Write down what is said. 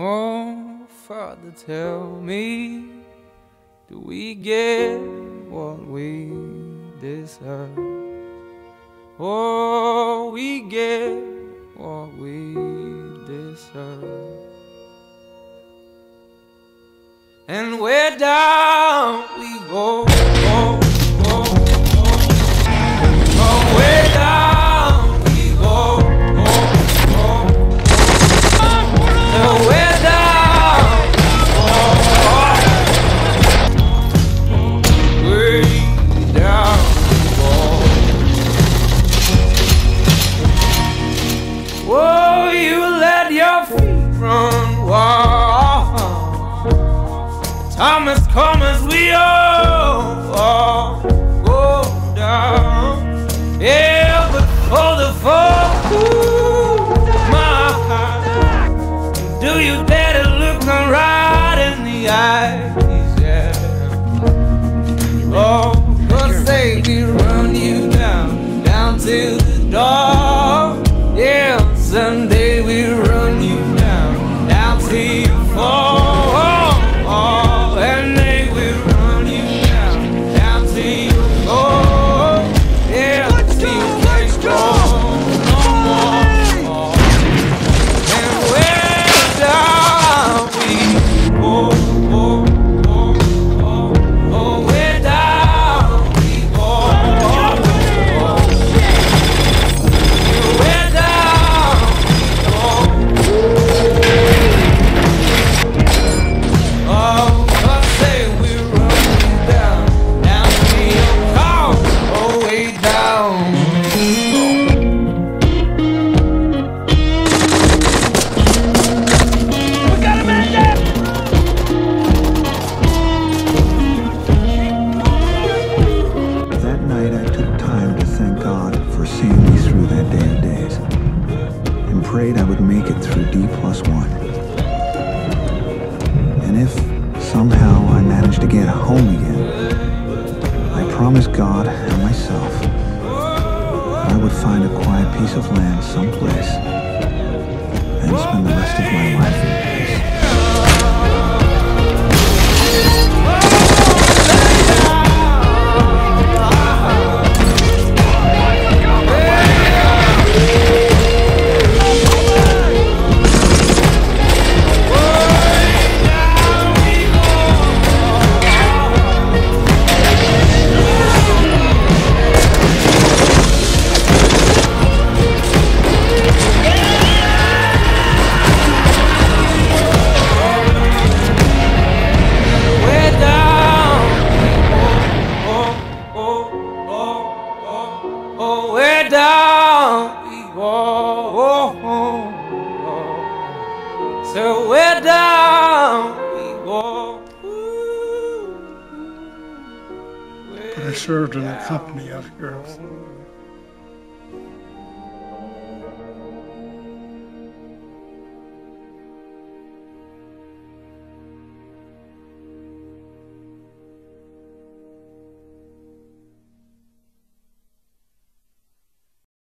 Oh, Father, tell me, do we get what we deserve? Oh, we get what we deserve. And we're down Thomas, come as we all, all go down. Yeah, but for the fall, my heart. Do you dare to look me right in the eyes? Yeah. Oh, gonna say we run you down, down to that day of days and prayed I would make it through D plus one. And if somehow I managed to get home again, I promised God and myself I would find a quiet piece of land someplace and spend the rest of my life down we But I served in a company of here